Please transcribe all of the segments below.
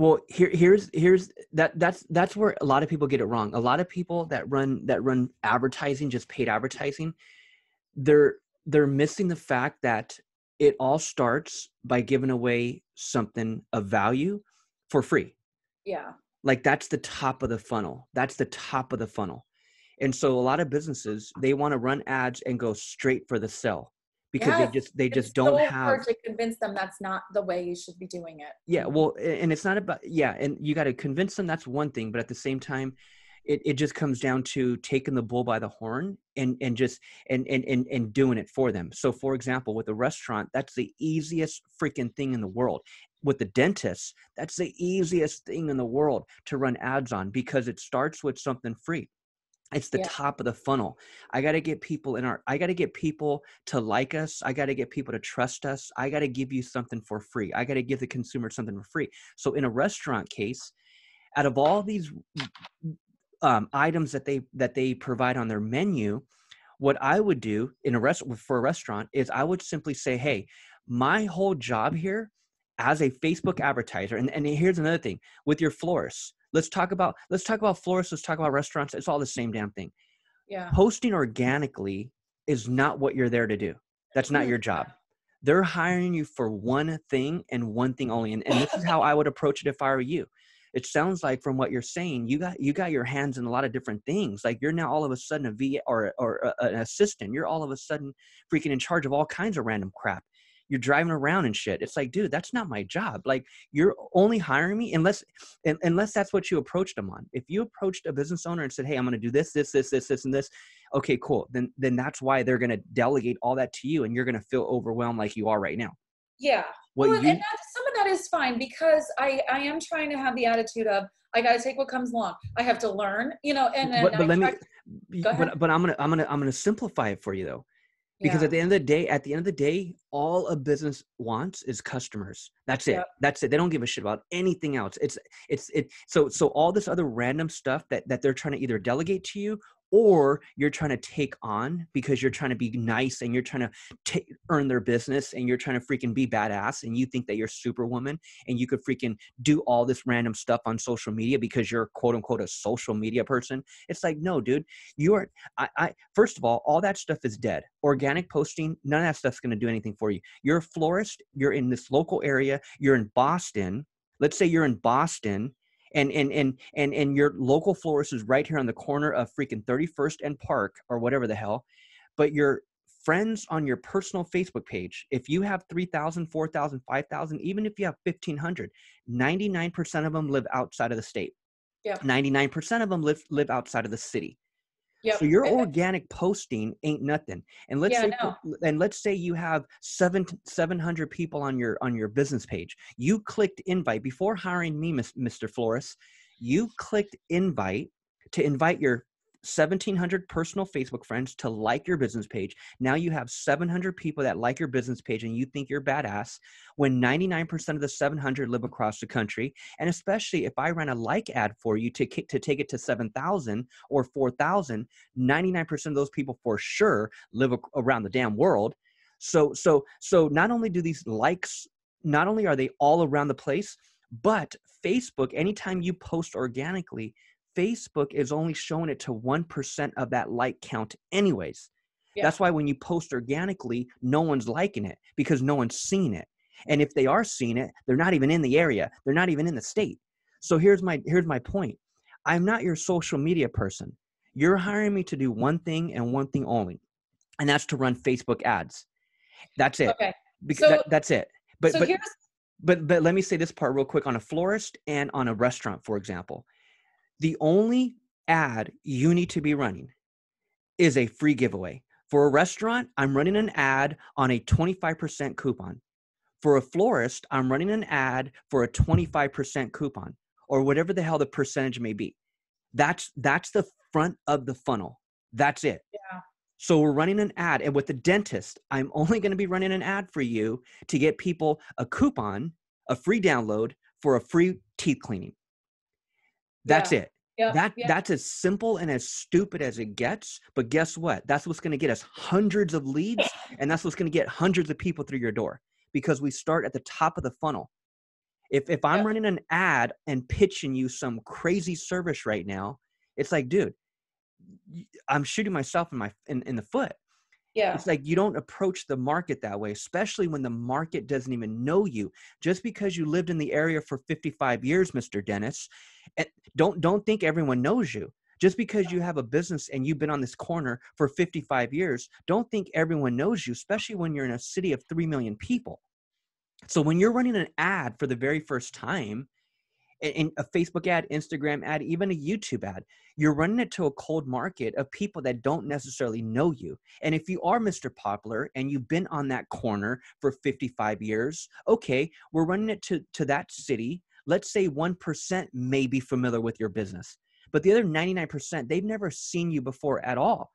well here here's here's that that's that's where a lot of people get it wrong. A lot of people that run that run advertising just paid advertising they're they're missing the fact that it all starts by giving away something of value for free. Yeah. Like that's the top of the funnel. That's the top of the funnel. And so a lot of businesses they want to run ads and go straight for the sell because Yes, they just they It's just don't so have hard to convince them that's not the way you should be doing it. Yeah well and it's not about yeah and you got to convince them that's one thing but at the same time it, it just comes down to taking the bull by the horn and and just and, and and and doing it for them. So for example with a restaurant that's the easiest freaking thing in the world. With the dentist that's the easiest thing in the world to run ads on because it starts with something free it's the Yeah. top of the funnel i got to get people in our i got to get people to like us i got to get people to trust us i got to give you something for free i got to give the consumer something for free so in a restaurant case out of all these um, items that they that they provide on their menu what i would do in a rest for a restaurant is i would simply say hey my whole job here as a facebook advertiser and, and here's another thing with your florists let's talk about let's talk about florists let's talk about restaurants it's all the same damn thing yeah posting organically is not what you're there to do. That's not your job. They're hiring you for one thing and one thing only. And, and this is how I would approach it if I were you. It sounds like from what you're saying, you got you got your hands in a lot of different things. Like you're now all of a sudden a V or or a, an assistant. You're all of a sudden freaking in charge of all kinds of random crap. You're driving around and shit. It's like, dude, that's not my job. Like you're only hiring me unless unless that's what you approached them on. If you approached a business owner and said, "Hey, I'm going to do this, this, this, this, this, and this," okay, cool. Then then that's why they're going to delegate all that to you, and you're going to feel overwhelmed like you are right now. yeah What well, you and that, some of that is fine because I I am trying to have the attitude of I got to take what comes along. I have to learn, you know, and then but, but let me try- Go ahead. but, but i'm gonna i'm gonna i'm gonna simplify it for you though because yeah. at the end of the day at the end of the day all a business wants is customers that's it Yep. that's it they don't give a shit about anything else it's it's it so so all this other random stuff that that they're trying to either delegate to you or you're trying to take on because you're trying to be nice and you're trying to ta earn their business and you're trying to freaking be badass and you think that you're superwoman and you could freaking do all this random stuff on social media because you're quote unquote a social media person? It's like no dude you are I, I first of all all that stuff is dead. Organic posting none of that stuff's going to do anything for you. You're a florist you're in this local area you're in boston let's say you're in boston and and and and and your local florist is right here on the corner of freaking 31st and park or whatever the hell but your friends on your personal facebook page if you have 3000 4000 5000 even if you have 1500 99% of them live outside of the state Yeah. 99% of them live live outside of the city Yep. so your organic posting ain't nothing. And let's Yeah, say no. and let's say you have seven seven hundred people on your on your business page. You clicked invite before hiring me, Mr. Flores. You clicked invite to invite your 1700 personal Facebook friends to like your business page. Now you have 700 people that like your business page and you think you're badass when 99% of the 700 live across the country. And especially if I ran a like ad for you to, to take it to 7,000 or 4,000, 99% of those people for sure live around the damn world. So, so, so not only do these likes, not only are they all around the place, but Facebook, anytime you post organically, Facebook is only showing it to 1% of that like count, anyways. Yeah. That's why when you post organically, no one's liking it because no one's seen it. And if they are seeing it, they're not even in the area. They're not even in the state. So here's my here's my point. I'm not your social media person. You're hiring me to do one thing and one thing only, and that's to run Facebook ads. That's it. okay. Because So- that, that's it. But so but here's but but let me say this part real quick on a florist and on a restaurant for example the only ad you need to be running is a free giveaway. For a restaurant i'm running an ad on a 25% coupon. For a florist i'm running an ad for a 25% coupon or whatever the hell the percentage may be. That's that's the front of the funnel. That's it. Yeah. so we're running an ad and with the dentist i'm only going to be running an ad for you to get people a coupon a free download for a free teeth cleaning that's it yeah, that yeah. that's as simple and as stupid as it gets but guess what that's what's going to get us hundreds of leads and that's what's going to get hundreds of people through your door because we start at the top of the funnel If if I'm Yeah. running an ad and pitching you some crazy service right now, it's like, dude, I'm shooting myself in my in, in the foot. Yeah. It's like you don't approach the market that way, especially when the market doesn't even know you. Just because you lived in the area for 55 years, Mr. Dennis, eh, don't don't think everyone knows you. Just because you have a business and you've been on this corner for 55 years, don't think everyone knows you, especially when you're in a city of 3 million people. So when you're running an ad for the very first time, in- a Facebook ad, Instagram ad, even a YouTube ad, you're running it to a cold market of people that don't necessarily know you. And if you are Mr. Popular and you've been on that corner for 55 years, okay, we're running it to, to that city. Let's say 1% may be familiar with your business, but the other 99%, they've never seen you before at all.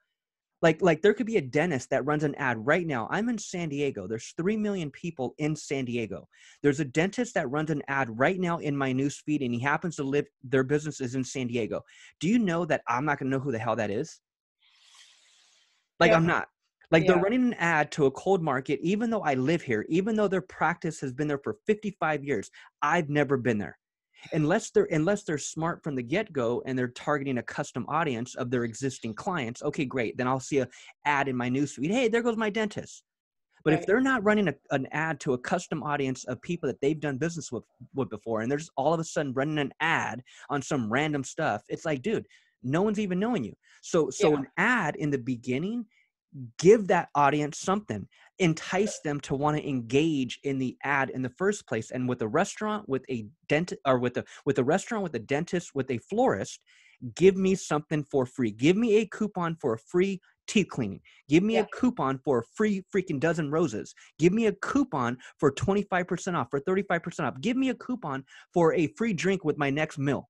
Like, like there could be a dentist that runs an ad right now. I'm in San Diego. There's 3 million people in San Diego. There's a dentist that runs an ad right now in my news feed, and he happens to live, their business is in San Diego. Do you know that I'm not going to know who the hell that is? Like, I'm not. Like, they're running an ad to a cold market, even though I live here, even though their practice has been there for 55 years. I've never been there. Unless they're unless they're smart from the get-go and they're targeting a custom audience of their existing clients, okay, great. Then I'll see a ad in my newsfeed. Hey, there goes my dentist. But if they're not running a, an ad to a custom audience of people that they've done business with, with before, and they're just all of a sudden running an ad on some random stuff, it's like, dude, no one's even knowing you. So, so Yeah. an ad in the beginning, give that audience something, entice them to want to engage in the ad in the first place. And with a restaurant, with a dentist, or with a with a restaurant, with a dentist, with a florist, give me mm-hmm. something for free. Give me a coupon for a free teeth cleaning. Give me Yeah. a coupon for a free freaking dozen roses. Give me a coupon for 25% off, for 35% off. Give me a coupon for a free drink with my next meal.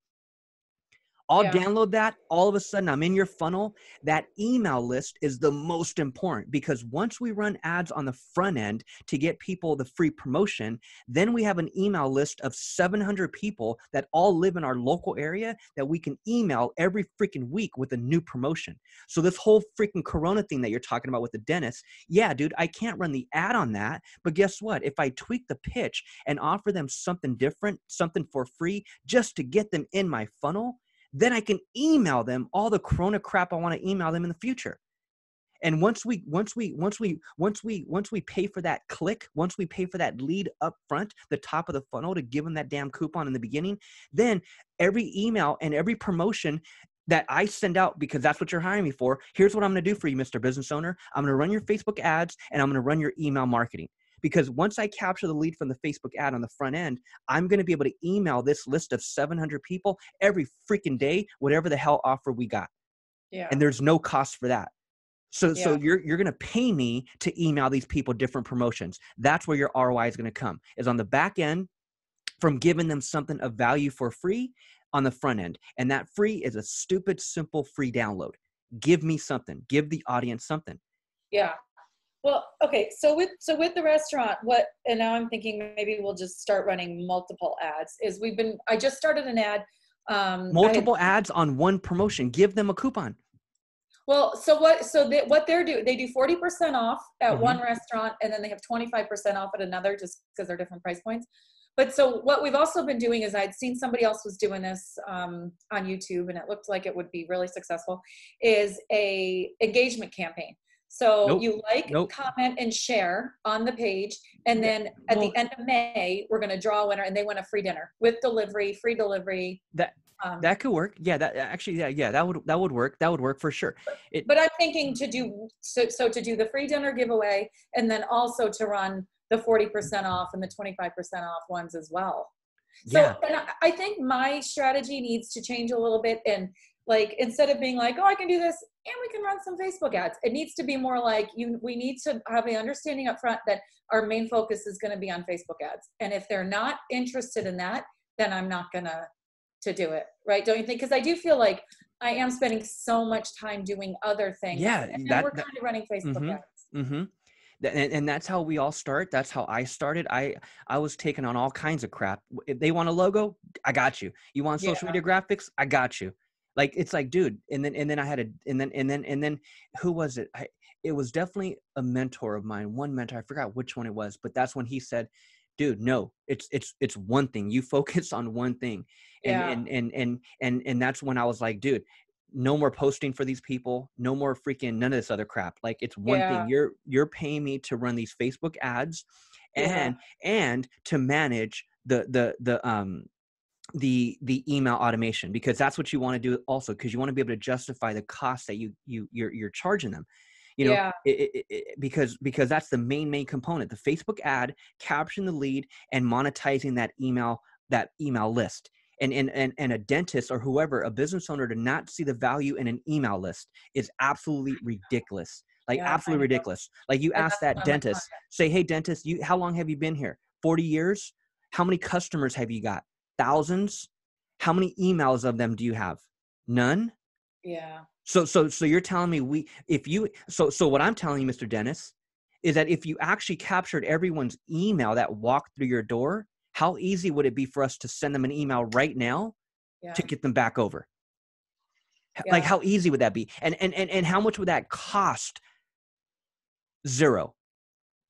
I'll Yeah. download that. All of a sudden, I'm in your funnel. That email list is the most important because once we run ads on the front end to get people the free promotion, then we have an email list of 700 people that all live in our local area that we can email every freaking week with a new promotion. So, this whole freaking Corona thing that you're talking about with the dentist, yeah, dude, I can't run the ad on that. But guess what? If I tweak the pitch and offer them something different, something for free, just to get them in my funnel, then I can email them all the Corona crap I want to email them in the future. And once we, once we, once we, once we, once we pay for that click, once we pay for that lead up front, the top of the funnel to give them that damn coupon in the beginning, then every email and every promotion that I send out because that's what you're hiring me for. Here's what I'm going to do for you, Mr. Business Owner. I'm going to run your Facebook ads and I'm going to run your email marketing. Because once I capture the lead from the Facebook ad on the front end, I'm going to be able to email this list of 700 people every freaking day, whatever the hell offer we got. Yeah. And there's no cost for that. So, so you're you're going to pay me to email these people different promotions. That's where your ROI is going to come. Is on the back end from giving them something of value for free on the front end. And that free is a stupid simple free download. Give me something. Give the audience something. Yeah. Well, okay. So with so with the restaurant, what and now I'm thinking maybe we'll just start running multiple ads. Is we've been I just started an ad. Um, I had- Multiple ads on one promotion. Give them a coupon. well, so what? So they, what they're doing? They do forty percent off at Mhm. one restaurant, and then they have twenty five percent off at another, just because they're different price points. But so what we've also been doing is I'd seen somebody else was doing this um, on YouTube, and it looked like it would be really successful. Is a engagement campaign. So Nope. you like, Nope. comment, and share on the page, and then at Well- the end of May, we're going to draw a winner, and they win a free dinner with delivery, free delivery. That Um, that could work. Yeah, that actually yeah, yeah, that would that would work. That would work for sure. It but I'm thinking to do so, so to do the free dinner giveaway and then also to run the 40% off and the 25% off ones as well. So yeah. and I, I think my strategy needs to change a little bit and like instead of being like, oh, I can do this and we can run some Facebook ads, it needs to be more like you we need to have the understanding up front that our main focus is going to be on Facebook ads. And if they're not interested in that, then I'm not gonna to do it. Right. Don't you think? Because I do feel like I am spending so much time doing other things. Yeah, and that- we're that- kind of running Facebook Mhm. ads. Mm-hmm. And, and that's how we all start. That's how I started. I I was taking on all kinds of crap. If they want a logo, I got you. You want social Yeah. media graphics, I got you. Like it's like, dude. And then and then I had a and then and then and then who was it? I, it was definitely a mentor of mine. One mentor, I forgot which one it was, but that's when he said, dude no it's it's it's one thing you focus on one thing and Yeah. and, and and and and that's when i was like dude no more posting for these people no more freaking none of this other crap like it's one Yeah. thing you're you're paying me to run these facebook ads Yeah. and and to manage the the the um the the email automation because that's what you want to do also because you want to be able to justify the cost that you you you're, you're charging them. You know yeah. it, it, it, because because that's the main main component the facebook ad capturing the lead and monetizing that email that email list. And and and, and a dentist or whoever a business owner to not see the value in an email list is absolutely ridiculous like Yeah, absolutely ridiculous. Like you ask that why I'm like, dentist say hey dentist you how long have you been here? 40 years? How many customers have you got thousands how many emails of them do you have none Yeah. so so so you're telling me we if you so so what I'm telling you, Mr. Dennis, is that if you actually captured everyone's email that walked through your door, how easy would it be for us to send them an email right now Yeah. to get them back over? H- Like how easy would that be? And and and and how much would that cost? Zero.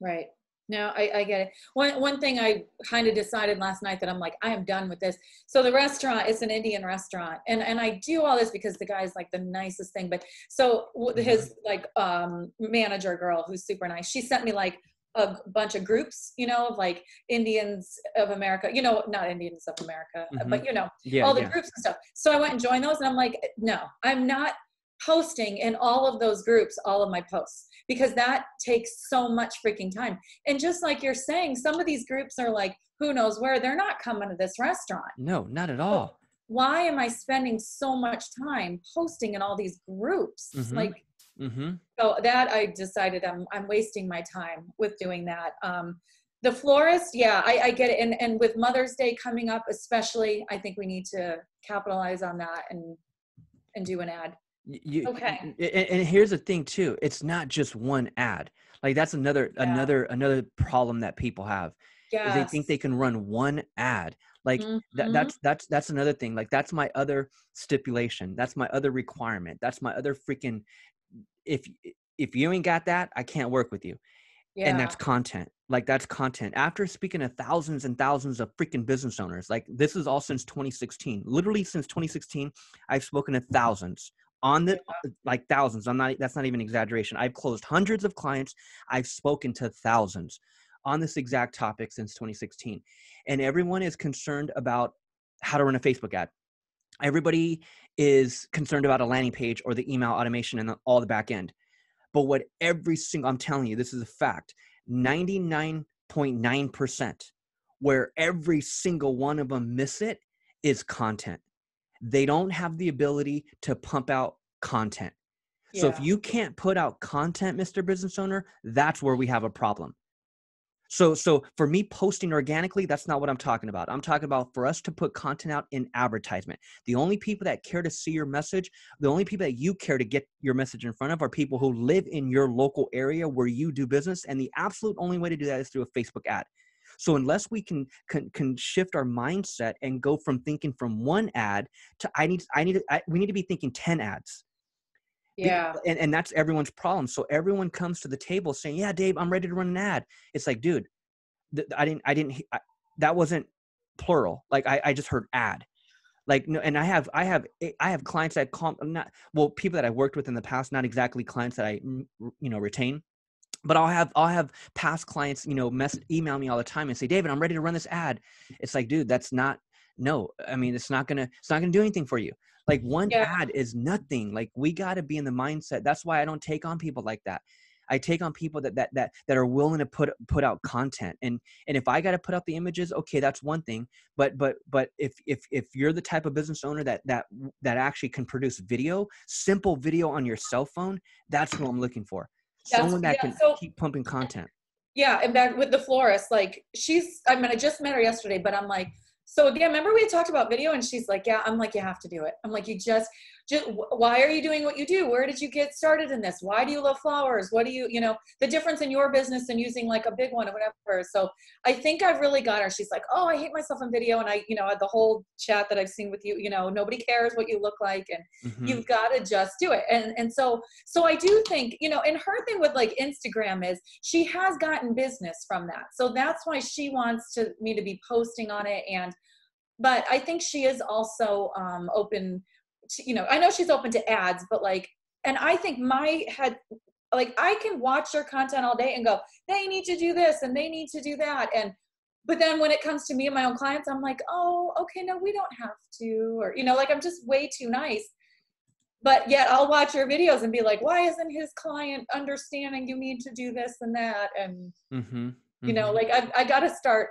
Right. No, I, I get it. One one thing I kind of decided last night that I'm like, I am done with this. So the restaurant is an Indian restaurant, and and I do all this because the guy's like the nicest thing. But so his like um manager girl who's super nice, she sent me like a bunch of groups, you know, of like Indians of America, you know, not Indians of America, Mhm. but you know, Yeah. all the yeah. groups and stuff. So I went and joined those, and I'm like, no, I'm not posting in all of those groups all of my posts because that takes so much freaking time. And just like you're saying, some of these groups are like, who knows where they're not coming to this restaurant. No, not at all. Why am I spending so much time posting in all these groups? Mhm. Like, Mm-hmm. so that I decided I'm I'm wasting my time with doing that. Um, the florist, yeah, I, I get it. And and with Mother's Day coming up, especially, I think we need to capitalize on that and and do an ad. You, Okay. and, and here's the thing too. It's not just one ad. Like that's another Yeah. another another problem that people have. Yeah. they think they can run one ad like Mhm. that, that's that's that's another thing like that's my other stipulation that's my other requirement that's my other freaking if if you ain't got that i can't work with you yeah. and that's content like that's content after speaking to thousands and thousands of freaking business owners like this is all since 2016 literally since 2016 i've spoken to thousands on the like thousands i'm not that's not even exaggeration. I've closed hundreds of clients. I've spoken to thousands on this exact topic since 2016 and everyone is concerned about how to run a facebook ad. Everybody is concerned about a landing page or the email automation and the, all the back end. But what every single i'm telling you this is a fact 99.9% where every single one of them miss it is content they don't have the ability to pump out content. So if you can't put out content mr business owner that's where we have a problem. So so for me posting organically that's not what i'm talking about. I'm talking about for us to put content out in advertisement. The only people that care to see your message the only people that you care to get your message in front of are people who live in your local area where you do business and the absolute only way to do that is through a facebook ad so unless we can can, can shift our mindset and go from thinking from one ad to i need i need I, we need to be thinking 10 ads. Yeah. and, and that's everyone's problem. So everyone comes to the table saying yeah dave i'm ready to run an ad. It's like dude th- i didn't i didn't I, that wasn't plural. Like I, I just heard ad. Like no and i have i have eh, i have clients that call not well people that i worked with in the past not exactly clients that i mm, you know retain but i'll have i'll have past clients you know mess email me all the time and say david i'm ready to run this ad. It's like dude that's not no i mean it's not gonna it's not gonna do anything for you. Like one Yeah. ad is nothing. Like we got to be in the mindset that's why i don't take on people like that. I take on people that that that, that are willing to put put out content. And and if i got to put out the images okay that's one thing but but but if if if you're the type of business owner that that that actually can produce video simple video on your cell phone that's what i'm looking for someone that yeah, can so- keep pumping content Yeah, and back with the florist, like she's I mean, I just met her yesterday, but I'm like, so again, remember we had talked about video and she's like, yeah, I'm like, you have to do it. I'm like, you just, just, why are you doing what you do? Where did you get started in this? Why do you love flowers? What do you, you know, the difference in your business and using like a big one or whatever. So I think I've really got her. She's like, oh, I hate myself in video. And I, you know, the whole chat that I've seen with you, you know, nobody cares what you look like and mm-hmm. you've got to just do it. And, and so, so I do think, you know, and her thing with like Instagram is she has gotten business from that. So that's why she wants to me to be posting on it and but I think she is also um, open. You know, I know she's open to ads, but like, and I think my head, like, I can watch their content all day and go, they need to do this and they need to do that, and but then when it comes to me and my own clients, I'm like, oh, okay, no, we don't have to, or you know, like I'm just way too nice. But yet I'll watch your videos and be like, why isn't his client understanding you need to do this and that? And mm-hmm, mm-hmm. you know, mm-hmm. like I, I got to start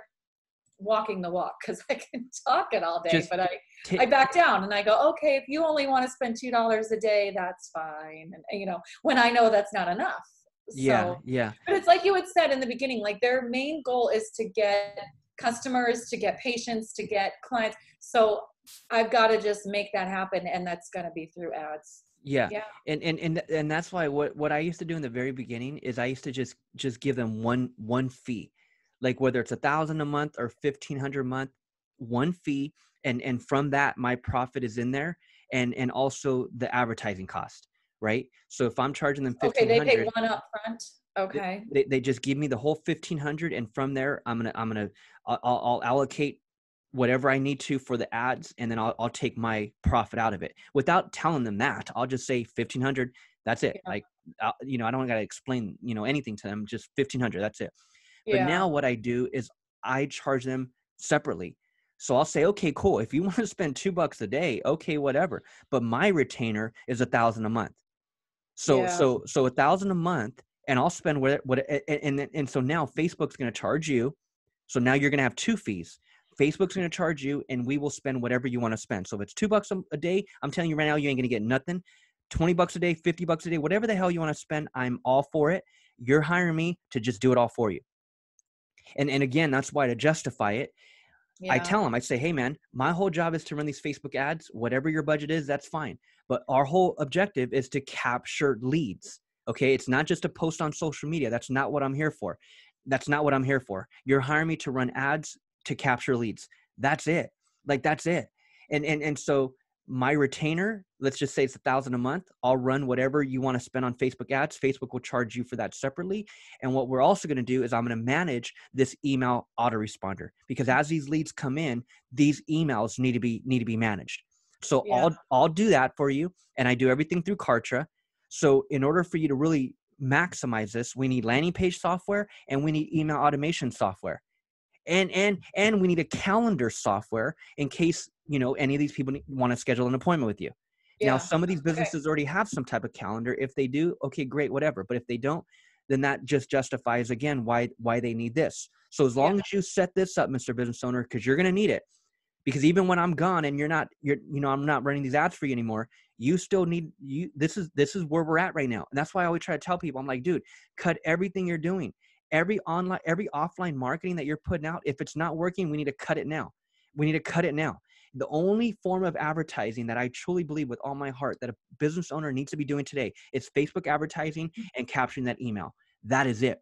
walking the walk because I can talk it all day, Just but I t- I back down and I go, okay, if you only want to spend two dollars a day, that's fine. And you know, when I know that's not enough. So, yeah, yeah. But it's like you had said in the beginning, like their main goal is to get customers, to get patients, to get clients. So I've got to just make that happen, and that's going to be through ads. Yeah. yeah. And, and and and that's why what what I used to do in the very beginning is I used to just just give them one one fee like whether it's a thousand a month or 1500 a month one fee and and from that my profit is in there and and also the advertising cost right? So if i'm charging them 1500 okay they pay one up front okay. they, they just give me the whole 1500 and from there i'm gonna i'm gonna i'll, I'll allocate whatever i need to for the ads and then I'll, I'll take my profit out of it. Without telling them that i'll just say 1500 that's it. Yeah. like I'll, you know i don't gotta explain you know anything to them just 1500 that's it but yeah. now what I do is I charge them separately. So I'll say, okay, cool. If you want to spend two bucks a day, okay, whatever. But my retainer is a thousand a month. So yeah. so so a thousand a month, and I'll spend what what and and, and so now Facebook's going to charge you. So now you're going to have two fees. Facebook's going to charge you, and we will spend whatever you want to spend. So if it's two bucks a day, I'm telling you right now, you ain't going to get nothing. 20 bucks a day, 50 bucks a day, whatever the hell you want to spend, I'm all for it. You're hiring me to just do it all for you and and again that's why to justify it yeah. i tell them i say hey man my whole job is to run these facebook ads. Whatever your budget is that's fine. But our whole objective is to capture leads okay? It's not just a post on social media. That's not what i'm here for. That's not what i'm here for. You're hiring me to run ads to capture leads. That's it. Like that's it. And and and so my retainer let's just say it's a thousand a month i'll run whatever you want to spend on facebook ads facebook will charge you for that separately and what we're also going to do is i'm going to manage this email autoresponder because as these leads come in these emails need to be need to be managed. So yeah. i'll i'll do that for you and i do everything through kartra. So in order for you to really maximize this we need landing page software and we need email automation software and and and we need a calendar software in case you know any of these people want to schedule an appointment with you yeah. now some of these businesses okay. already have some type of calendar if they do okay great whatever but if they don't then that just justifies again why why they need this so as long yeah. as you set this up mr business owner because you're going to need it because even when i'm gone and you're not you're you know i'm not running these ads for you anymore you still need you this is this is where we're at right now and that's why i always try to tell people i'm like dude cut everything you're doing every online every offline marketing that you're putting out if it's not working we need to cut it now we need to cut it now the only form of advertising that i truly believe with all my heart that a business owner needs to be doing today is facebook advertising mm. and capturing that email that is it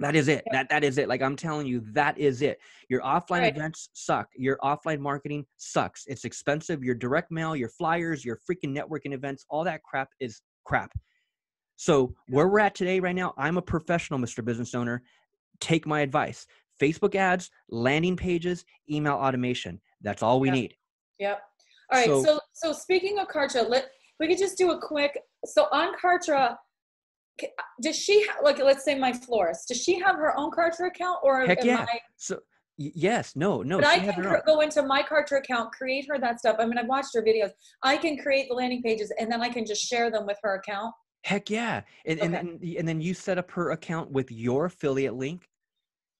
that is it. That that is it. Like I'm telling you, that is it. Your offline right. events suck. Your offline marketing sucks. It's expensive. Your direct mail, your flyers, your freaking networking events, all that crap is crap. So where we're at today, right now, I'm a professional, Mr. Business Owner. Take my advice. Facebook ads, landing pages, email automation. That's all we yep. need. Yep. All right. So, so, so speaking of Kartra, let we could just do a quick. So on Kartra, does she ha- like let's say my florist? Does she have her own Kartra account or Heck yeah. I, so yes, no, no. But I can go into my Kartra account, create her that stuff. I mean, I've watched her videos. I can create the landing pages and then I can just share them with her account. Heck yeah. And, okay. and, then, and then you set up her account with your affiliate link.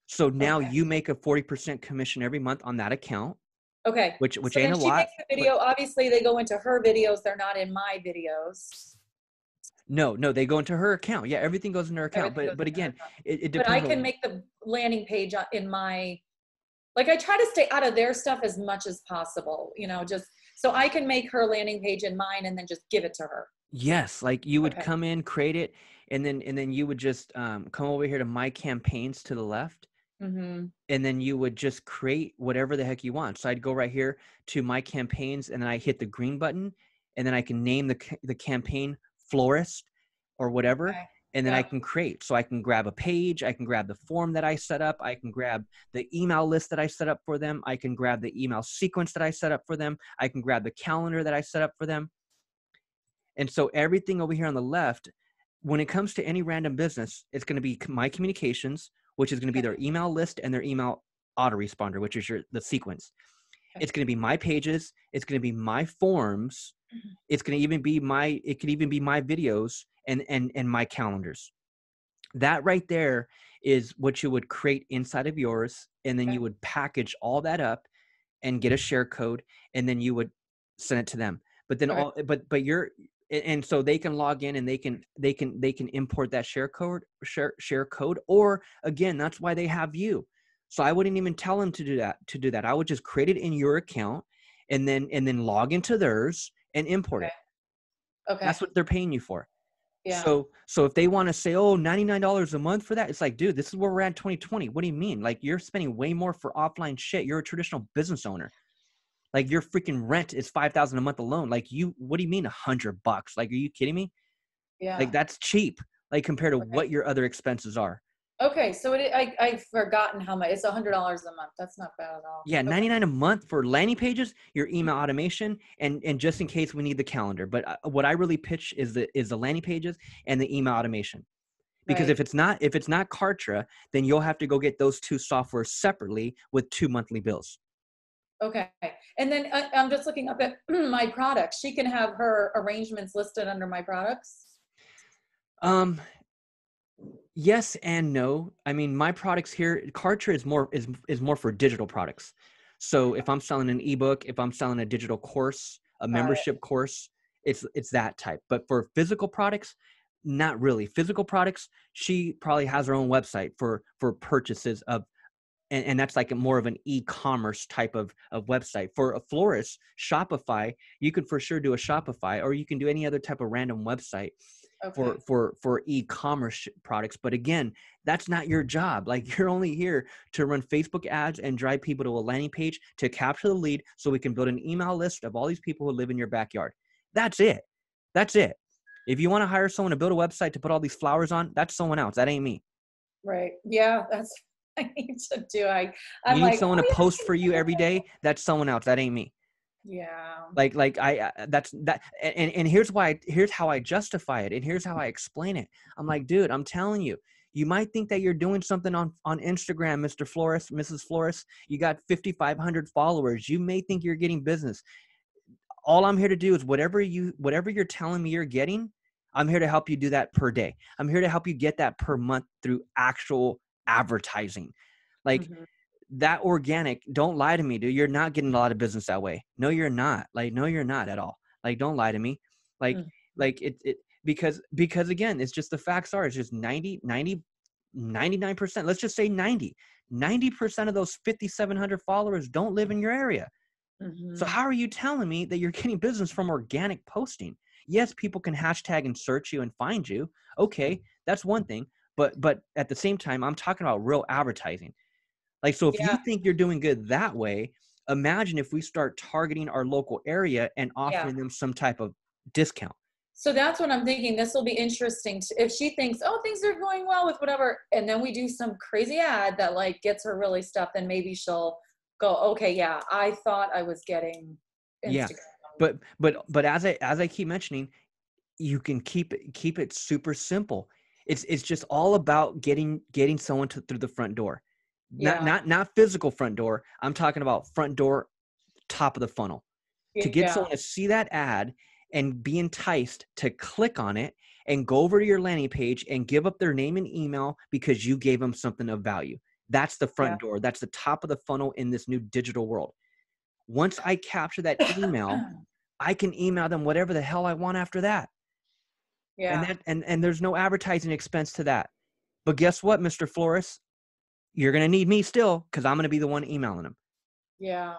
So now okay. you make a 40% commission every month on that account. Okay. Which which so ain't a lot. The video, but, obviously they go into her videos. They're not in my videos. No, no, they go into her account. Yeah, everything goes into her account. Everything but but again, it, it, depends. But I can make the landing page in my like I try to stay out of their stuff as much as possible, you know, just so I can make her landing page in mine and then just give it to her. Yes, like you would Okay. come in, create it, and then and then you would just um, come over here to my campaigns to the left, Mm-hmm. and then you would just create whatever the heck you want. So I'd go right here to my campaigns, and then I hit the green button, and then I can name the the campaign florist or whatever, Okay. and then I can create. So I can grab a page, I can grab the form that I set up, I can grab the email list that I set up for them, I can grab the email sequence that I set up for them, I can grab the calendar that I set up for them. And so everything over here on the left, when it comes to any random business, it's going to be my communications, which is going to be their email list and their email autoresponder, which is your the sequence. It's going to be my pages. It's going to be my forms. Mhm. It's going to even be my. It could even be my videos and and and my calendars. That right there is what you would create inside of yours, and then you would package all that up and get a share code, and then you would send it to them. But then all, but but you're a- and so they can log in and they can they can they can import that share code share share code or again that's why they have you. So i wouldn't even tell them to do that to do that. I would just create it in your account and then and then log into theirs and import it. Okay. that's what they're paying you for. Yeah. so so if they want to say oh $99 a month for that it's like dude this is where we're at 2020 what do you mean? Like you're spending way more for offline shit. You're a traditional business owner like your freaking rent is 5000 a month alone like you what do you mean a hundred bucks like are you kidding me yeah. like that's cheap like compared to Okay. what your other expenses are okay. So it, I I've forgotten how much. It's a hundred dollars a month. That's not bad at all. yeah Okay. 99 a month for landing pages your email automation and and just in case we need the calendar but uh, what i really pitch is the is the landing pages and the email automation because Right. if it's not if it's not kartra then you'll have to go get those two software separately with two monthly bills Okay. And then I, I'm just looking up at my products. She can have her arrangements listed under my products. um yes and no i mean my products here kartra is more is is more for digital products so if i'm selling an ebook if i'm selling a digital course a it. membership course it's it's that type but for physical products not really physical products she probably has her own website for for purchases of and, and that's like a more of an e-commerce type of, of website for a florist shopify you could for sure do a shopify or you can do any other type of random website Okay. for for for e-commerce products but again that's not your job like you're only here to run facebook ads and drive people to a landing page to capture the lead so we can build an email list of all these people who live in your backyard that's it that's it if you want to hire someone to build a website to put all these flowers on that's someone else that ain't me right. Yeah. That's I need to do. I, I'm you like, need someone "Oh, to post for you every that." day that's someone else that ain't me Yeah. like like i uh, that's that and and here's why here's how i justify it and here's how i explain it i'm like dude i'm telling you you might think that you're doing something on on instagram mr flores mrs flores you got 5500 followers you may think you're getting business all i'm here to do is whatever you whatever you're telling me you're getting i'm here to help you do that per day i'm here to help you get that per month through actual advertising. Like Mhm. that organic don't lie to me dude. You're not getting a lot of business that way. No you're not. Like no you're not at all. Like don't lie to me. Like Mm. like it, it because because again it's just the facts are it's just 90 90 99% let's just say 90 90% of those 5700 followers don't live in your area. So Mhm. how are you telling me that you're getting business from organic posting? Yes people can hashtag and search you and find you. Okay that's one thing but but at the same time i'm talking about real advertising like so if you think you're doing good that way imagine if we start targeting our local area and offering them some type of discount So that's what I'm thinking. This will be interesting. To, if she thinks, oh, things are going well with whatever, and then we do some crazy ad that like gets her really stuff, then maybe she'll go, okay, yeah, I thought I was getting Instagram. Yeah, but but but as i as i keep mentioning you can keep it keep it super simple it's it's just all about getting getting someone to, through the front door not not not physical front door i'm talking about front door top of the funnel to get Yeah. someone to see that ad and be enticed to click on it and go over to your landing page and give up their name and email because you gave them something of value. That's the front Yeah. door. That's the top of the funnel in this new digital world. Once I capture that email, I can email them whatever the hell I want after that. Yeah. And that and, and there's no advertising expense to that. But guess what, Mr. Flores? you're going to need me still because I'm going to be the one emailing them. Yeah.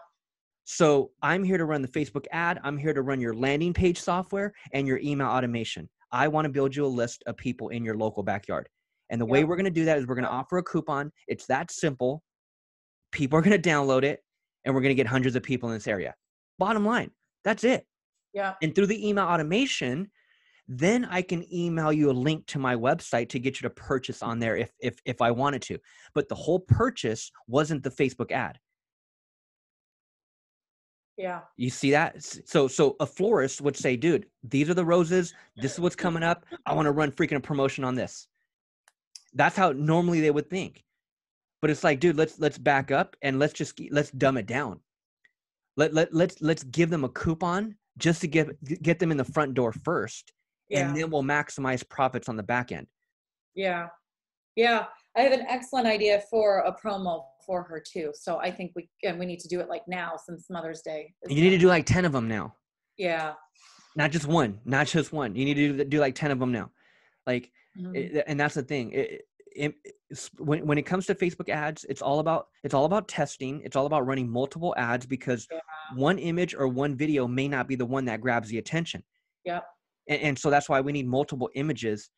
So I'm here to run the Facebook ad. I'm here to run your landing page software and your email automation. I want to build you a list of people in your local backyard. And the way we're going to do that is we're going to offer a coupon. It's that simple. People are going to download it and we're going to get hundreds of people in this area. Bottom line, that's it. Yeah. And through the email automation, then I can email you a link to my website to get you to purchase on there if if if I wanted to. But the whole purchase wasn't the Facebook ad. Yeah. You see that? So so a florist would say, "Dude, these are the roses. This is what's coming up. I want to run freaking a promotion on this." That's how normally they would think. But it's like, dude, let's let's back up and let's just let's dumb it down. Let let let's let's give them a coupon just to get get them in the front door first, Yeah. and then we'll maximize profits on the back end. Yeah. Yeah. I have an excellent idea for a promo for her too. So I think we and we need to do it like now since Mother's Day. you need to do like ten of them now. Yeah. not just one not just one you need to do, do like 10 of them now like Mhm. it- and that's the thing it, it, when, when it comes to facebook ads it's all about it's all about testing it's all about running multiple ads because Yeah. one image or one video may not be the one that grabs the attention Yep. And, and so that's why we need multiple images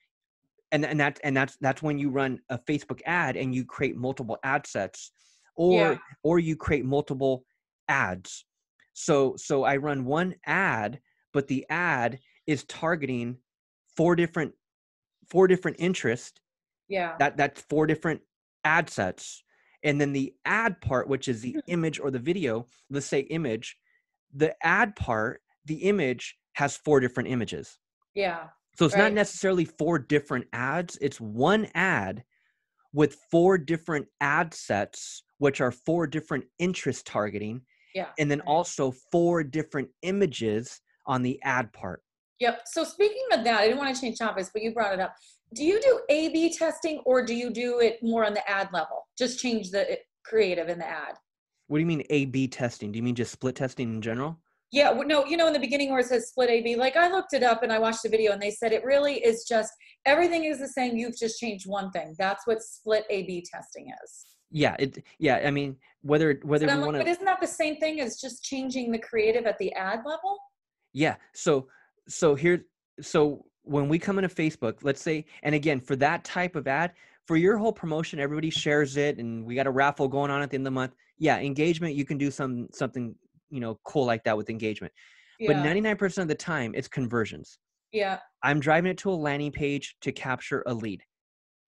and and that and that's that's when you run a facebook ad and you create multiple ad sets or Yeah. or you create multiple ads so so i run one ad but the ad is targeting four different four different interests Yeah. that that's four different ad sets and then the ad part which is the image or the video let's say image the ad part the image has four different images Yeah. so it's not necessarily four different ads it's one ad with four different ad sets which are four different interest targeting Yeah. and then right. also four different images on the ad part Yep. So speaking of that, I didn't want to change topics, but you brought it up. Do you do A/B testing, or do you do it more on the ad level? Just change the creative in the ad. what do you mean a b testing do you mean just split testing in general Yeah. No. You know, in the beginning where it says split A/B, like I looked it up and I watched the video, and they said it really is just everything is the same. You've just changed one thing. That's what split A/B testing is. yeah it yeah i mean whether whether But like, but isn't that the same thing as just changing the creative at the ad level? yeah so so here so when we come into facebook let's say and again for that type of ad for your whole promotion everybody shares it and we got a raffle going on at the end of the month yeah engagement you can do some something you know cool like that with engagement but 99% of the time it's conversions yeah. i'm driving it to a landing page to capture a lead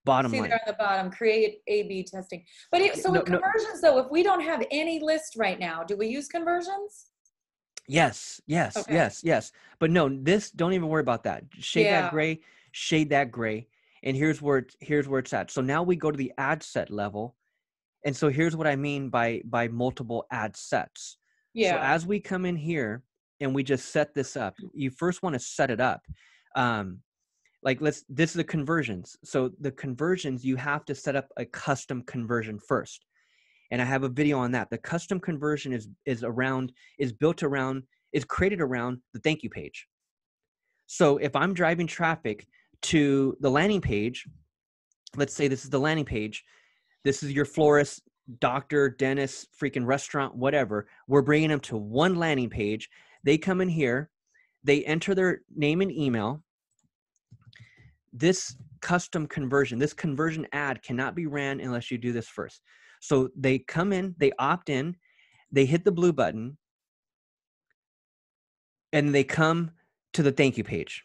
bottom See line there on the bottom, create A/B testing. But it, so No, with no. conversions, though, if we don't have any list right now, do we use conversions? Yes, yes, Okay. yes, yes. But no, this don't even worry about that. Shade Yeah. that gray, shade that gray. And here's where it's, here's where it's at. So now we go to the ad set level. And so here's what I mean by by multiple ad sets. Yeah. So as we come in here and we just set this up, you first want to set it up. Um, like let's this is the conversions. So the conversions you have to set up a custom conversion first. And I have a video on that. The custom conversion is is around is built around is created around the thank you page. So if I'm driving traffic to the landing page, let's say this is the landing page, this is your florist, doctor, dentist, freaking restaurant, whatever. We're bringing them to one landing page. They come in here, they enter their name and email. This custom conversion, this conversion ad cannot be ran unless you do this first. So they come in, they opt in, they hit the blue button, and they come to the thank you page.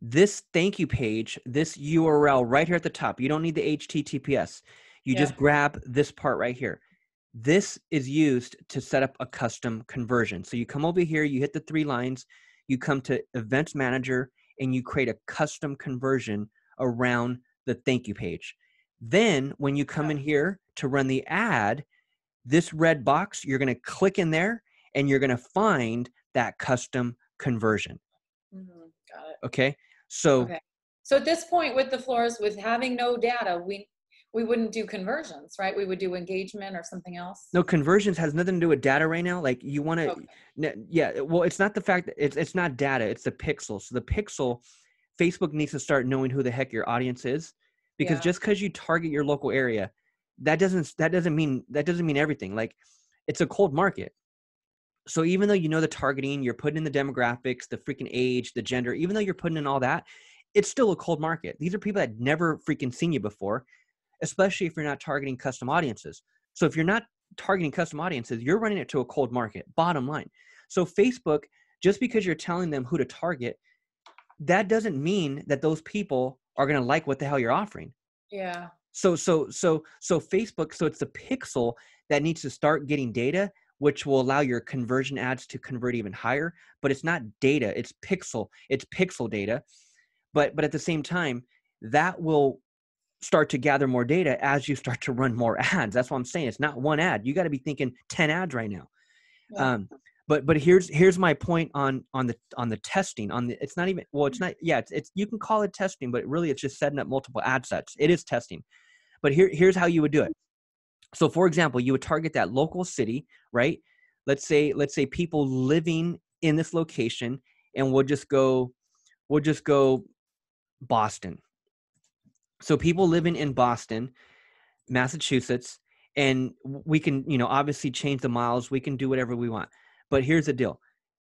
This thank you page, this URL right here at the top, you don't need the HTTPS. You Yeah. just grab this part right here. This is used to set up a custom conversion. So you come over here, you hit the three lines, you come to Events Manager, and you create a custom conversion around the thank you page. Then when you come in here to run the ad, this red box, you're going to click in there and you're going to find that custom conversion. Mhm, Got it. Okay. So Okay. So at this point with the florist, with having no data, we we wouldn't do conversions, right? We would do engagement or something else. no conversions has nothing to do with data right now. Like you want to, Okay. yeah. Well, it's not the fact that it's it's not data. It's the pixel. So the pixel, Facebook needs to start knowing who the heck your audience is, because Yeah. just because you target your local area, that doesn't that doesn't mean that doesn't mean everything like it's a cold market so even though you know the targeting you're putting in the demographics the freaking age the gender even though you're putting in all that it's still a cold market these are people that never freaking seen you before especially if you're not targeting custom audiences. So if you're not targeting custom audiences you're running it to a cold market bottom line. So facebook just because you're telling them who to target that doesn't mean that those people are going to like what the hell you're offering. Yeah. so so so so facebook so it's the pixel that needs to start getting data which will allow your conversion ads to convert even higher but it's not data it's pixel it's pixel data. But but at the same time that will start to gather more data as you start to run more ads that's what i'm saying it's not one ad you got to be thinking 10 ads right now. Yeah. um but but here's here's my point on on the on the testing on the it's not even well it's not yeah it's, it's you can call it testing but really it's just setting up multiple ad sets it is testing. But here here's how you would do it. So for example you would target that local city right? Let's say let's say people living in this location and we'll just go we'll just go boston so people living in boston massachusetts and we can you know obviously change the miles we can do whatever we want. But here's the deal.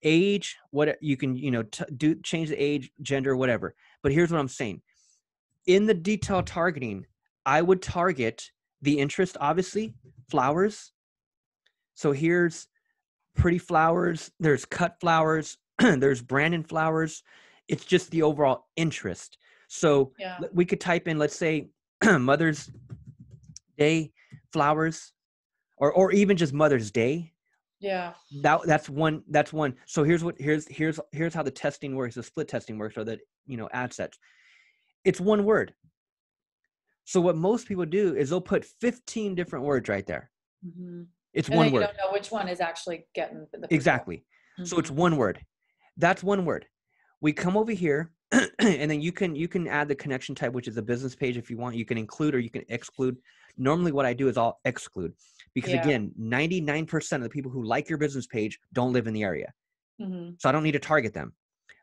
Age what you can you know t- do change the age gender whatever. But here's what i'm saying. In the detail targeting i would target the interest obviously flowers. So here's pretty flowers there's cut flowers there's brandon flowers. It's just the overall interest so Yeah. we could type in let's say mother's day flowers or or even just mother's day. Yeah. that that's one that's one. So here's what here's here's here's how the testing works the split testing works or the you know ad sets it's one word. So what most people do is they'll put 15 different words right there. Hmm it's And one word don't know which one is actually getting the exactly. So it's Mhm. one word. That's one word. We come over here and then you can you can add the connection type which is a business page if you want you can include or you can exclude normally what i do is i'll exclude because Yeah. again 99% of the people who like your business page don't live in the area Mhm. so I don't need to target them.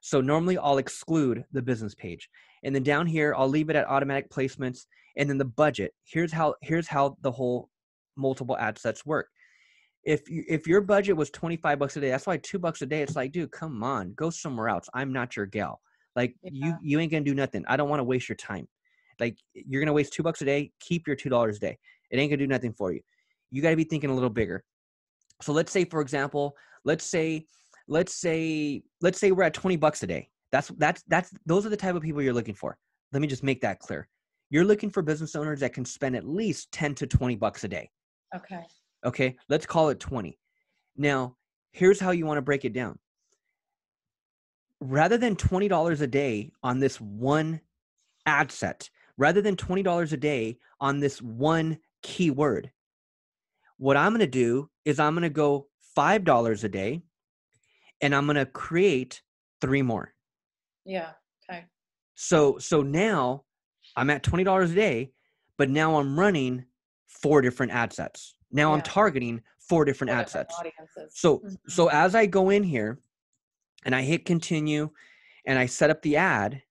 So normally I'll exclude the business page. And then down here I'll leave it at automatic placements and then the budget. Here's how here's how the whole multiple ad sets work. If you, if your budget was 25 bucks a day, that's why 2 bucks a day it's like, dude, come on, go somewhere else. I'm not your gal. Like you you ain't to do nothing. I don't want to waste your time. Like you're going to waste 2 bucks a day, keep your $2 a day. It ain't to do nothing for you. You got to be thinking a little bigger. So let's say for example, let's say let's say let's say we're at 20 bucks a day that's that's that's those are the type of people you're looking for let me just make that clear you're looking for business owners that can spend at least 10 to 20 bucks a day Okay. okay let's call it 20 now here's how you want to break it down rather than $20 a day on this one ad set rather than $20 a day on this one keyword what i'm going to do is i'm going to go $5 a day and i'm going to create three more Yeah. Okay. so so now i'm at $20 a day but now i'm running four different ad sets now i'm targeting four different Four ad different sets Audiences. so Mhm. so as I go in here and I hit continue and I set up the ad,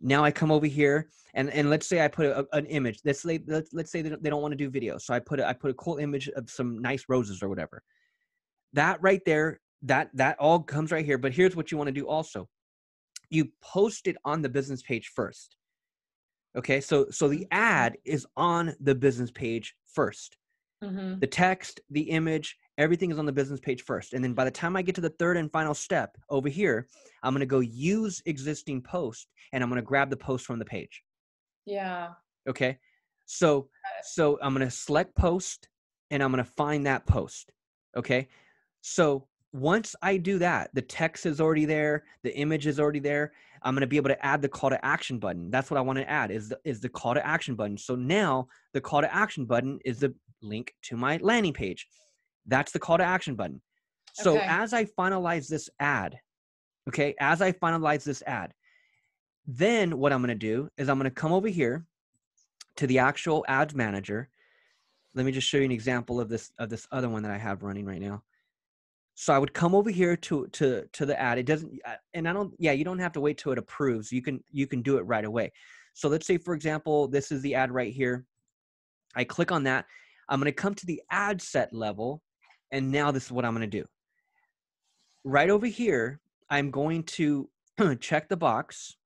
now I come over here and and let's say I put a, an image. Let's say let's, let's say they don't, they don't want to do video, so I put a, I put a cool image of some nice roses or whatever. That right there, that that all comes right here. But here's what you want to do also. You post it on the business page first. Okay, so so the mm-hmm. ad is on the business page first Mhm. the text, the image, everything is on the business page first. And then by the time I get to the third and final step over here, I'm going to go use existing post and I'm going to grab the post from the page. Yeah. Okay. So, so I'm going to select post and I'm going to find that post. Okay. So once I do that, the text is already there, the image is already there. I'm going to be able to add the call to action button. That's what I want to add is the, is the call to action button. So now the call to action button is the link to my landing page. That's the call to action button. So Okay. as I finalize this ad, okay, as I finalize this ad, then what I'm going to do is I'm going to come over here to the actual ads manager. Let me just show you an example of this of this other one that I have running right now. So I would come over here to to to the ad. It doesn't, uh, and I don't. Yeah, you don't have to wait till it approves. You can you can do it right away. So let's say, for example, this is the ad right here. I click on that. I'm going to come to the ad set level. And now this is what I'm going to do. Right over here, I'm going to check the box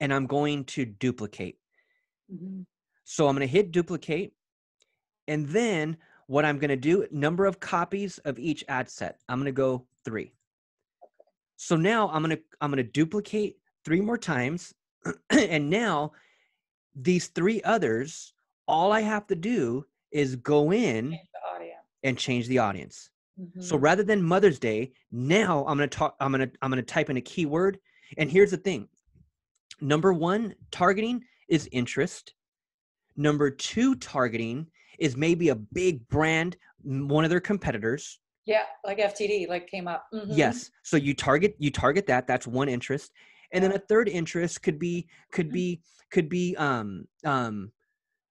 and I'm going to duplicate. Mhm. So I'm going to hit duplicate. And then what I'm going to do, number of copies of each ad set. I'm going to go three. So now I'm going to I'm going to duplicate three more times. and now these three others, all I have to do is go in Change the audio. and change the audience. So Mhm. rather than Mother's Day, now I'm gonna talk. I'm gonna I'm gonna type in a keyword. And here's the thing: number one, targeting is interest. Number two, targeting is maybe a big brand, one of their competitors. yeah, like FTD, like came up. Mhm. Yes. So you target you target that. That's one interest. And then a third interest could be could Mhm. be could be um um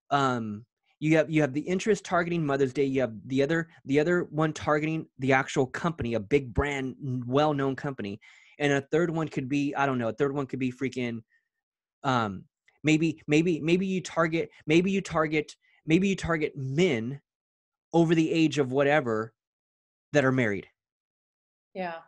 um you have you have the interest targeting Mother's Day. You have the other the other one targeting the actual company, a big brand, well known company. And a third one could be I don't know. A third one could be freaking um maybe maybe maybe you target maybe you target maybe you target men over the age of whatever that are married. Yeah.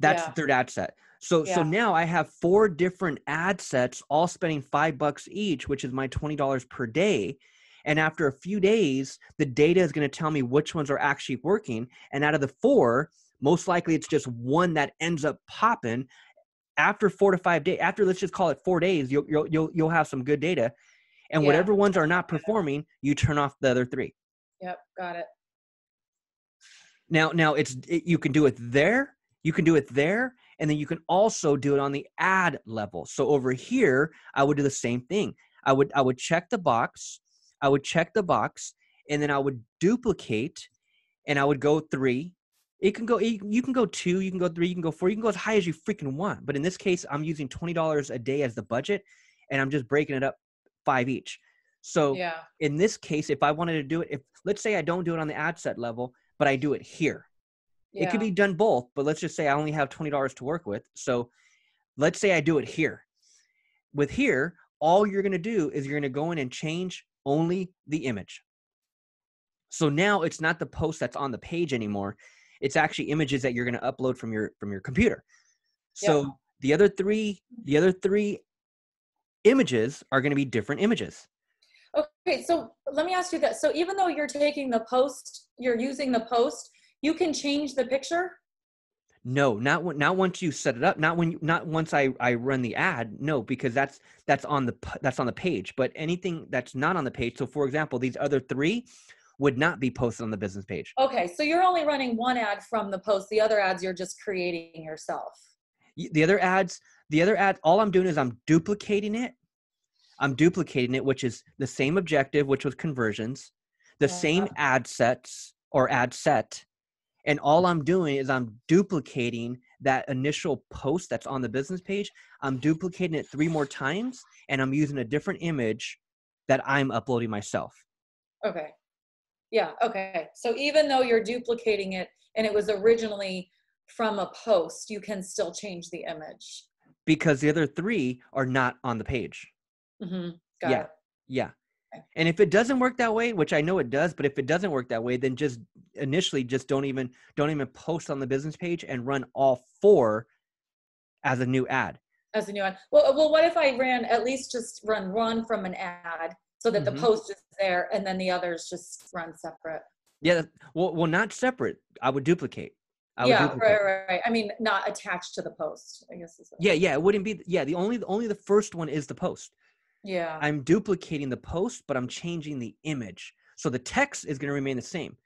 That's Yeah. the third ad set. So so now I have four different ad sets, all spending five bucks each, which is my twenty dollars per day. And after a few days, the data is going to tell me which ones are actually working. And out of the four, most likely it's just one that ends up popping. After four to five days, after let's just call it four days, you'll you'll you'll, you'll have some good data. And Yeah. whatever ones are not performing, you turn off the other three. Yep. Got it. Now, now it's it, you can do it there, you can do it there, and then you can also do it on the ad level. So over here, I would do the same thing. I would I would check the box, I would check the box, and then I would duplicate, and I would go three. It can go you can go two, you can go three, you can go four, you can go as high as you freaking want. But in this case, I'm using twenty dollars a day as the budget, and I'm just breaking it up five each. So Yeah. in this case, if I wanted to do it, if let's say I don't do it on the ad set level, but I do it here, Yeah. it could be done both, but let's just say I only have $20 to work with. So let's say I do it here. With here, all you're going to do is you're going to go in and change only the image. So now it's not the post that's on the page anymore. It's actually images that you're going to upload from your from your computer. Yeah. So the other 3 the other 3 images are going to be different images. Okay, so let me ask you that. So even though you're taking the post, you're using the post, you can change the picture? No, not when, not once you set it up. Not when you, not once I I run the ad. No, because that's that's on the that's on the page. But anything that's not on the page. So for example, these other three would not be posted on the business page. Okay, so you're only running one ad from the post. The other ads you're just creating yourself. The other ads, the other ad, all I'm doing is I'm duplicating it. I'm duplicating it, which is the same objective, which was conversions, the same Uh-huh. ad sets or ad set. And all I'm doing is I'm duplicating that initial post that's on the business page. I'm duplicating it three more times and I'm using a different image that I'm uploading myself. Okay. Yeah, okay. So even though you're duplicating it and it was originally from a post, you can still change the image. because the other three are not on the page. hmm Got Yeah. it. Yeah. And if it doesn't work that way, which I know it does, but if it doesn't work that way, then just initially just don't even don't even post on the business page and run all four as a new ad. As a new ad. Well, well, what if I ran at least just run one from an ad so that Mhm. the post is there and then the others just run separate? Yeah, well well not separate. I would duplicate. I would yeah, duplicate. right, right, right. I mean, not attached to the post. I guess. Is Yeah, yeah, it wouldn't be yeah, the only the only the first one is the post. Yeah. I'm duplicating the post, but I'm changing the image. So the text is going to remain the same.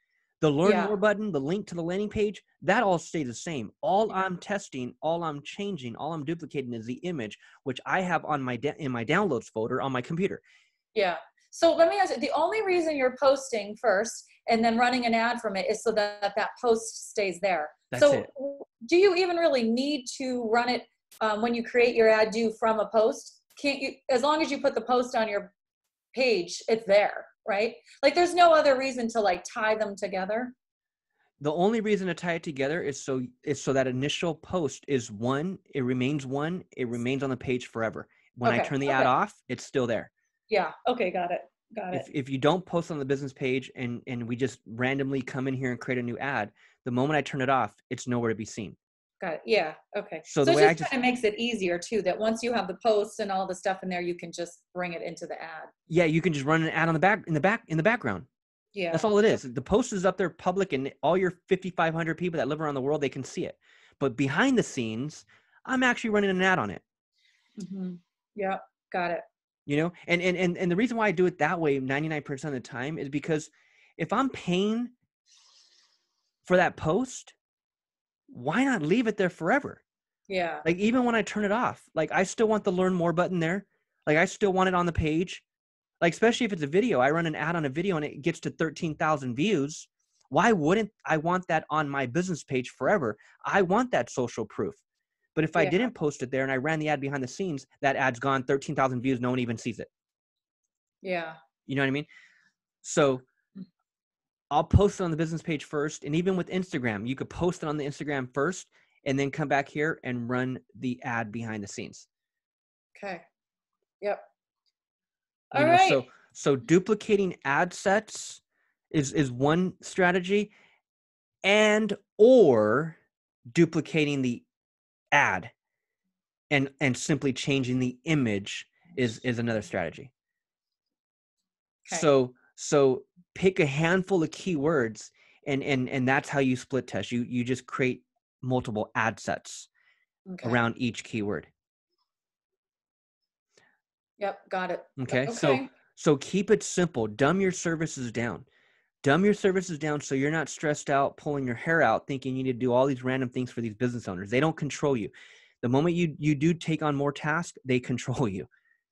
The learn Yeah. more button, the link to the landing page, that all stays the same. All. I'm testing, all I'm changing, all I'm duplicating is the image, which I have on my da- in my downloads folder on my computer. Yeah. So let me ask you, the only reason you're posting first and then running an ad from it is so that that post stays there. That's so it. do you even really need to run it um, when you create your ad do from a post? Can't you, as long as you put the post on your page, it's there, right? Like there's no other reason to like tie them together. The only reason to tie it together is so is so that initial post is one, it remains one, it remains on the page forever. When I turn the ad off, it's still there. Yeah. Okay. Got it. Got it. if, if you don't post on the business page and and we just randomly come in here and create a new ad the moment i turn it off it's nowhere to be seen Got it. Yeah. Okay. So So, the it way I just, just- kind of makes it easier too. That once you have the posts and all the stuff in there, you can just bring it into the ad. yeah you can just run an ad on the back in the back in the background Yeah. that's all it is the post is up there public and all your 5500 people that live around the world they can see it but behind the scenes i'm actually running an ad on it hmm Yep. Got it. you know and, and and and the reason why i do it that way 99% of the time is because if i'm paying for that post why not leave it there forever Yeah. like even when i turn it off like i still want the learn more button there like i still want it on the page like especially if it's a video i run an ad on a video and it gets to 13000 views why wouldn't i want that on my business page forever i want that social proof but if i Yeah. didn't post it there and i ran the ad behind the scenes that ad's gone 13000 views no one even sees it Yeah. you know what I mean? So I'll post it on the business page first. And even with Instagram, you could post it on the Instagram first and then come back here and run the ad behind the scenes. Okay. Yep. You All know, right. So so duplicating ad sets is is one strategy and or duplicating the ad and and simply changing the image is is another strategy. Okay. So so pick a handful of keywords and and and that's how you split test. You you just create multiple ad sets okay. around each keyword. Yep. Got it. Okay? So so keep it simple. Dumb your services down. Dumb your services down so you're not stressed out, pulling your hair out, thinking you need to do all these random things for these business owners. They don't control you. The moment you you do take on more tasks, they control you.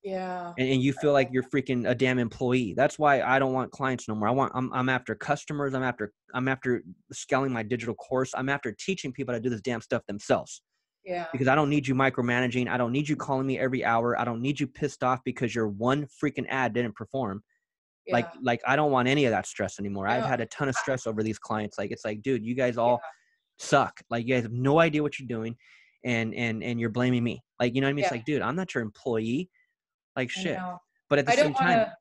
Yeah. and, and you feel like you're freaking a damn employee. That's why I don't want clients no more. I want I'm I'm after customers. I'm after I'm after scaling my digital course. I'm after teaching people how to do this damn stuff themselves Yeah. because I don't need you micromanaging. I don't need you calling me every hour. I don't need you pissed off because your one freaking ad didn't perform. yeah. Like like I don't want any of that stress anymore. I've had a ton of stress over these clients. Like it's like, dude, you guys all suck. Like you guys have no idea what you're doing, and and and you're blaming me. Like you know what I mean? It's like, dude, I'm not your employee. Like shit. But at the I same don't want time, to.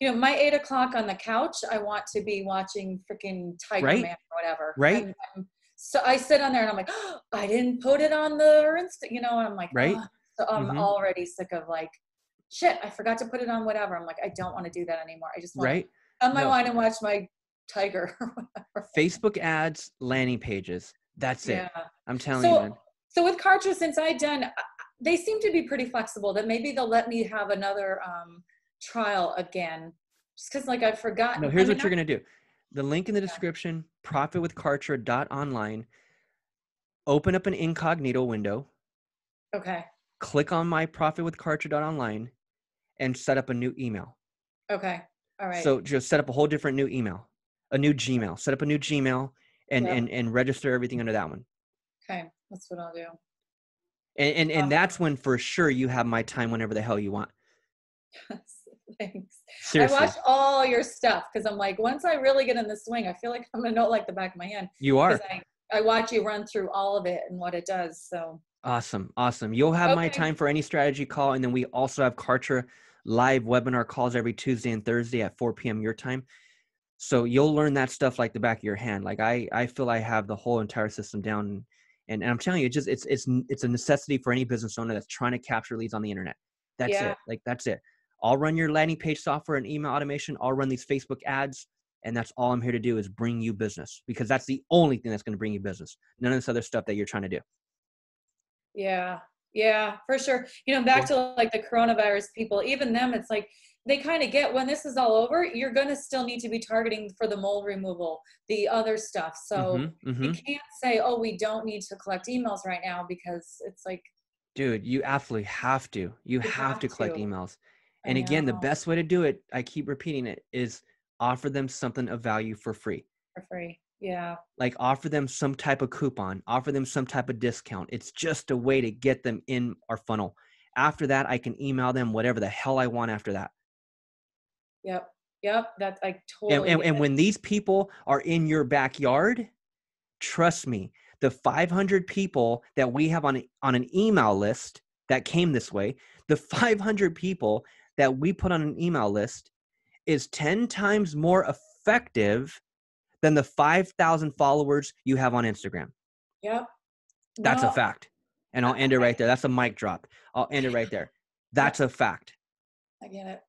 You know, my eight o'clock on the couch. I want to be watching freaking Tiger Right. Man or whatever. Right. I'm- I'm- so I sit on there and I'm like, oh, I didn't put it on the Insta. You know, and I'm like, Right. "Ugh." So I'm Mhm. already sick of like, shit. I forgot to put it on whatever. I'm like, I don't want to do that anymore. I just want right? to on my No. wine and watch my Tiger or whatever. Facebook ads, landing pages. That's it. Yeah. I'm telling you, So, man. so with Kartra, since I done, they seem to be pretty flexible. That maybe they'll let me have another um, trial again, just because like I've forgotten. No, I here's mean, what you're gonna do. The link in the description, profitwithkartra.online. Open up an incognito window, Okay. click on my profitwithkartra.online, and set up a new email. Okay. All right. So just set up a whole different new email, a new Gmail. Set up a new Gmail and and and register everything under that one. okay, that's what I'll do. And and, and Awesome. that's when for sure you have my time whenever the hell you want. Yes thanks. Seriously, I watch all your stuff because I'm like, once I really get in the swing, I feel like I'm gonna know like the back of my hand. you are I, I watch you run through all of it and what it does. So Awesome. Awesome. You'll have my time for any strategy call. And then we also have Kartra live webinar calls every Tuesday and Thursday at 4 p.m. your time. So you'll learn that stuff like the back of your hand. Like I, I feel I have the whole entire system down. And, and I'm telling you, it's just it's it's it's a necessity for any business owner that's trying to capture leads on the internet. That's Yeah. it. Like that's it. I'll run your landing page software and email automation. I'll run these Facebook ads. And that's all I'm here to do is bring you business because that's the only thing that's going to bring you business. None of this other stuff that you're trying to do. yeah, yeah, for sure. You know, back to like the coronavirus people, even them, it's like they kind of get when this is all over, you're gonna still need to be targeting for the mold removal, the other stuff. So Mhm, mhm. you can't say, oh, we don't need to collect emails right now because it's like Dude, you absolutely have to. You, have, have to collect to. emails. And again, the best way to do it, I keep repeating it, is offer them something of value for free. for free. Yeah. Like offer them some type of coupon, offer them some type of discount. It's just a way to get them in our funnel. After that, I can email them whatever the hell I want after that. Yep. Yep. That's like And, totally. and, get and when these people are in your backyard, trust me, the 500 people that we have on, on an email list that came this way, the 500 people that we put on an email list is 10 times more effective than the 5,000 followers you have on Instagram. Yep. That's No, a fact. And I'll end it right there. That's a mic drop. I'll end it right there. That's a fact. I get it.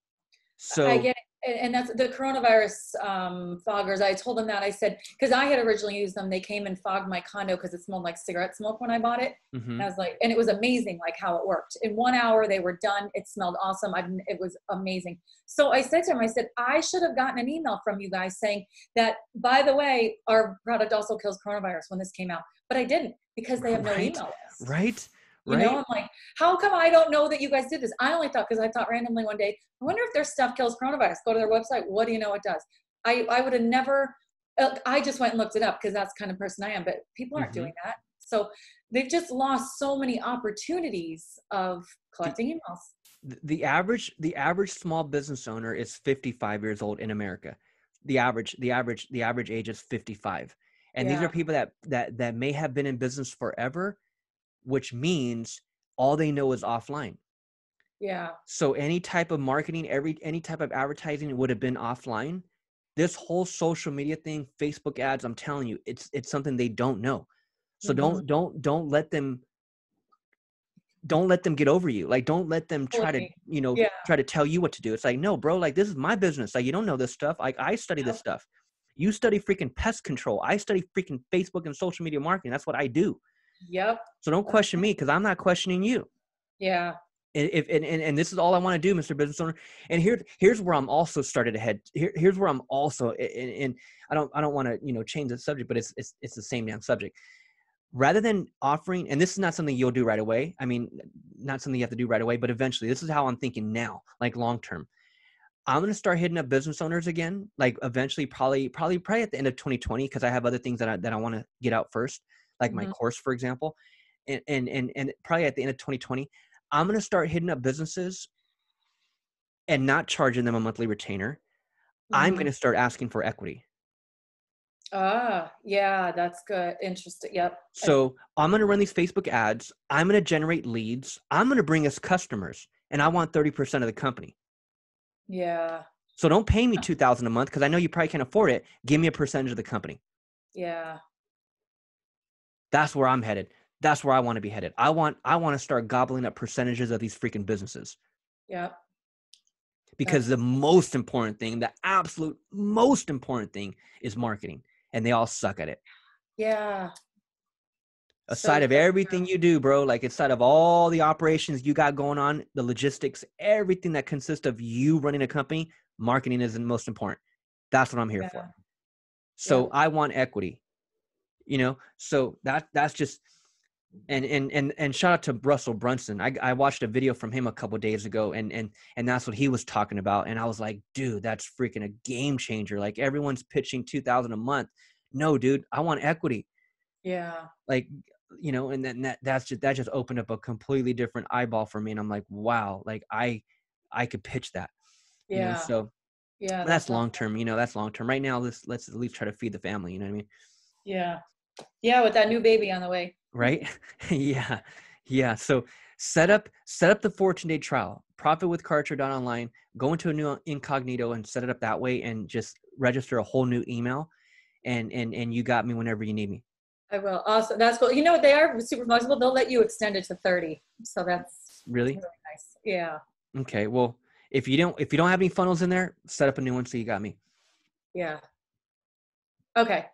So I get it. And, and that's the coronavirus um, foggers. I told them that I said because I had originally used them. They came and fogged my condo because it smelled like cigarette smoke when I bought it. mhm. And I was like, and it was amazing, like how it worked. In one hour, they were done. It smelled awesome. I it was amazing. So I said to him, I said, I should have gotten an email from you guys saying that, by the way, our product also kills coronavirus when this came out. But I didn't because they have no Right. email list. right? You Right? know, I'm like, how come I don't know that you guys did this? I only thought because I thought randomly one day, I wonder if their stuff kills coronavirus. Go to their website. What do you know it does? I I would have never. uh, I just went and looked it up because that's the kind of person I am. But people aren't Mhm. doing that, so they've just lost so many opportunities of collecting emails. The average the average small business owner is 55 years old in America. The average the average the average age is 55. And these are people that that that may have been in business forever, which means all they know is offline. Yeah, So any type of marketing, every any type of advertising would have been offline. This whole social media thing, Facebook ads, I'm telling you, it's it's something they don't know. So Mhm. don't don't don't let them don't let them get over you. Like don't let them try to, you know, Yeah. try to tell you what to do. It's like, no, bro, like this is my business. Like you don't know this stuff. Like I study this stuff. You study freaking pest control. I study freaking Facebook and social media marketing. That's what I do. Yep, So don't question me because I'm not questioning you yeah, and if and, and, and this is all I want to do, Mr. Business Owner. And here here's where I'm also started ahead. Here, here's where I'm also and, and I don't I don't want to you know change the subject, but it's it's it's the same damn subject. Rather than offering, and this is not something you'll do right away. I mean, not something you have to do right away, but eventually, this is how I'm thinking now, like long term. I'm gonna start hitting up business owners again, like eventually, probably probably probably at the end of 2020, because I have other things that I that I want to get out first, like my Mhm. course, for example, and and and and probably at the end of 2020. I'm going to start hitting up businesses and not charging them a monthly retainer. I'm Mhm. going to start asking for equity. ah, yeah, that's good. Interesting. Yep. So I'm going to run these Facebook ads. I'm going to generate leads. I'm going to bring us customers, and I want 30% of the company. Yeah, So don't pay me 2000 a month because I know you probably can't afford it. Give me a percentage of the company. yeah, That's where I'm headed. That's where I want to be headed. I want I want to start gobbling up percentages of these freaking businesses. Yeah. because the most important thing, the absolute most important thing is marketing, and they all suck at it. Yeah. So Aside of true. everything you do, bro, like aside of all the operations you got going on, the logistics, everything that consists of you running a company, marketing is the most important. That's what I'm here Yeah. for. So Yeah. I want equity. You know, so that that's just and and and and shout out to Russell Brunson. I I watched a video from him a couple days ago, and and and that's what he was talking about. And I was like, dude, that's freaking a game changer. Like everyone's pitching two thousand a month. No, dude, I want equity. Yeah. Like you know, and then that that's just that just opened up a completely different eyeball for me. And I'm like, wow, like I I could pitch that. You know, Yeah. so yeah. that's not- long term. You know, that's long term. Right now, let's let's at least try to feed the family. You know what I mean? Yeah. Yeah. With that new baby on the way. right yeah yeah so set up set up the 14 day trial profit with online go into a new incognito and set it up that way and just register a whole new email and and and you got me whenever you need me I will. Awesome. That's cool. You know what? They are super flexible. They'll let you extend it to 30. So that's really really nice. Yeah. okay well if you don't if you don't have any funnels in there set up a new one so you got me Yeah. Okay.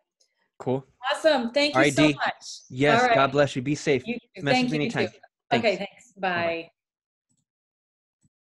Cool Awesome. Thank you right, so much. yes right. god bless you be safe You. Message Thank you. anytime. Thanks. Okay. Thanks. Bye-bye. Bye.